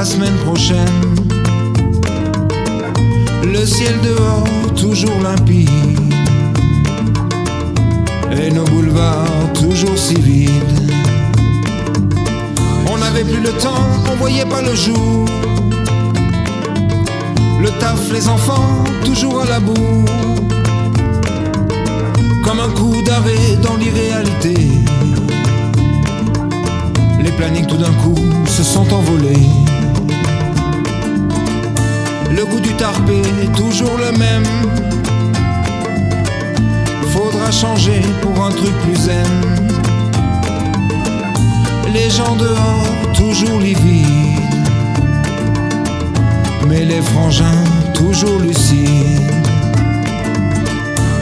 la semaine prochaine. Le ciel dehors toujours limpide et nos boulevards toujours si vides. On n'avait plus le temps, on voyait pas le jour. Le taf, les enfants toujours à la boue, Comme un coup d'arrêt dans l'irréalité. Les planètes tout d'un coup se sont envolées. Le goût du tarpé, toujours le même. Faudra changer pour un truc plus zen. Les gens dehors, toujours livides. Mais les frangins, toujours lucides.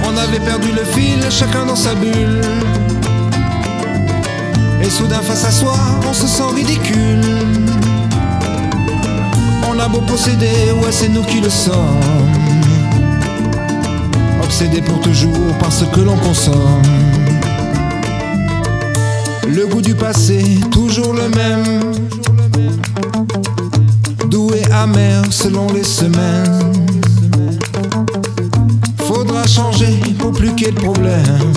On avait perdu le fil, chacun dans sa bulle. Et soudain, face à soi, on se sent ridicule. On a beau posséder, ouais, c'est nous qui le sommes. Obsédés pour toujours par ce que l'on consomme. Le goût du passé, toujours le même. Doux et amer selon les semaines. Faudra changer pour plus qu'il y ait de problème.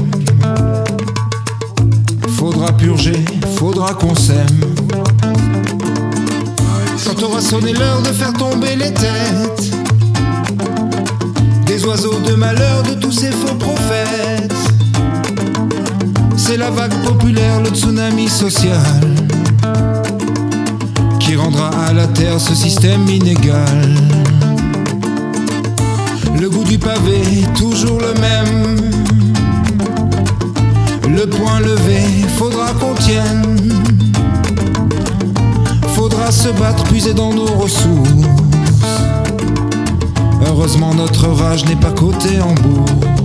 Faudra purger, faudra qu'on s'aime. Aura sonné l'heure de faire tomber les têtes. Des oiseaux de malheur, de tous ces faux prophètes. C'est la vague populaire, le tsunami social Qui rendra à la terre ce système inégal. Le goût du pavé, toujours le même. Le point levé, faudra qu'on tienne battre, puiser dans nos ressources. Heureusement, notre rage n'est pas cotée en bourse.